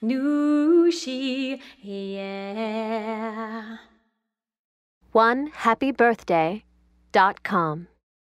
Nushi, yeah. One happy birthday dot com.